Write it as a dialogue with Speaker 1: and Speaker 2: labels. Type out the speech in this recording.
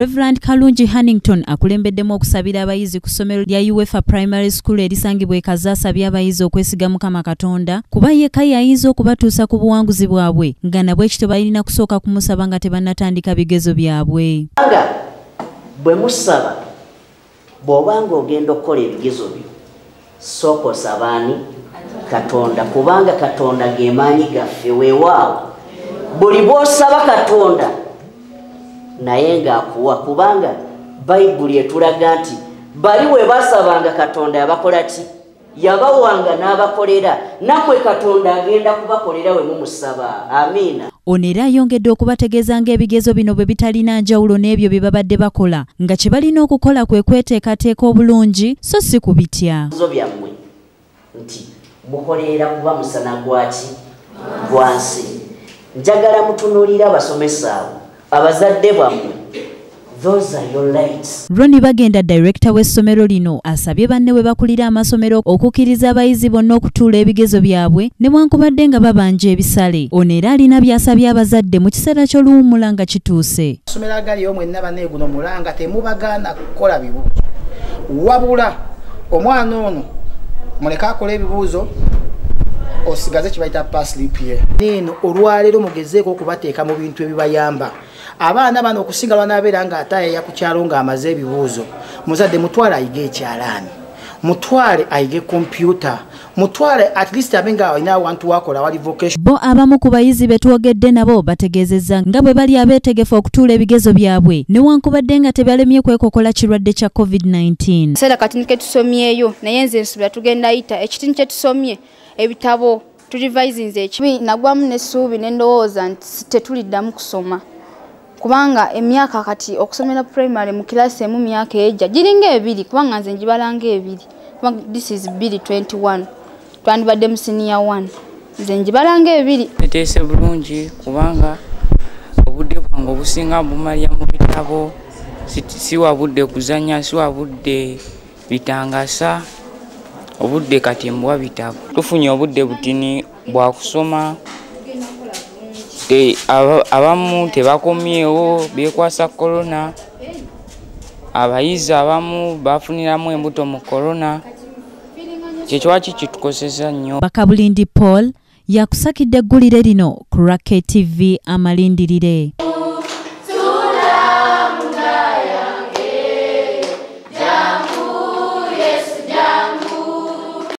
Speaker 1: reverand kalungi hannington akulembeddemu okusabira abayizi ku ssomero lya uefa primary school erisangibwa ekaza asabye abayizi okwesiga mukama katonda kuba yekka yayinza okubatuusa ku buwanguzi bwabwe nga nabwe ekito balina kusooka kumusaba nga tebannatandika bigezo byabwe.
Speaker 2: Nga bwe musaba bw'obanga ogenda okukola ebigezo byo sooka osabaani katonda kubanga katonda ge maanyi gaffe weewaawo buli bw'osaba katonda naye ng'akuwa. Kubanga bayibuli etulaga nti bali we basabanga katonda yabakola ki? Yabawanga n'abakolera. Nammwe katonda agenda kubakolera we mumusaba. Amiina.
Speaker 1: Ono era ayongedde okubategeeza ng'ebigezo bino bwe bitalina njawulo n'ebyo bye babadde bakola. Nga kye balina okukola kwe kweteekateeka obulungi so si kubitya
Speaker 2: zo byammwe nti mukoleera kuba musana gwaki gwansi njagala mutunuulira abasomesa abo abazadde bammwe
Speaker 1: roni bagenda director w'essomero lino asabye banne bwe bakulira amasomero okukkiriza abayizi bonna okutuula ebigezo byabwe newankubadde nga babanja ebisale. Ono era alina by'asabye abazadde mu kiseera ky'oluwummula nga kituuse.
Speaker 3: Amasomero agaliyo mwenna banne guno mulanga temubagaana kukola bibuuzo. Wabula omwana ono muleke akola ebibuuzo osigaze kibayita paslipye eno olwaleero mugezeeko okubateeka mu bintu ebibayamba abaana bano okusinga lwanabeera nga atayeya ku kyalo ng'amaze ebibuuzo. Muzadde mutwale ayige ekyalaani. Mutwale ayige kompyuta. Mutwale at least abe nga alina awantu wakola wali vocation.
Speaker 1: Bo abamu ku bayizi be twogedde nabo bategeezezza nga bwe bali abeetegefu okutuula ebigezo byabwe newankubadde nga tebalemye kwekokola kirwadde kya covid-19
Speaker 4: kaseera katini ketusomyeyo naye nze nsubira tugenda yita ekitini kyetusomye ebitabo tulivisinze ekibi nagwamu nessuubi nendowooza nti tetuliddamu kusoma kubanga emyaka kati okusomera primary mu kirasi emu myaka ejja giringa ebiri kubanga nze ngibalanga ebiri this is 221 twandibadde mu siniya 1 nze ngibalanga ebiri
Speaker 5: neteese bulungi kubanga obudde bwange obusinga bumalya mu bitabo si- siwa budde kuzanya siwa budde bitangasa obudde kati mbuwa bitabo. Tufunye obudde butini bwakusoma abamu tebakomyewo bekwasa korona abayizi abamu bafuniramu embuto mu korona kyekiwaki kitukoseza nnyo?
Speaker 1: Bakabulindi paul yakusakidde eggulire lino ku racket tv amalindirire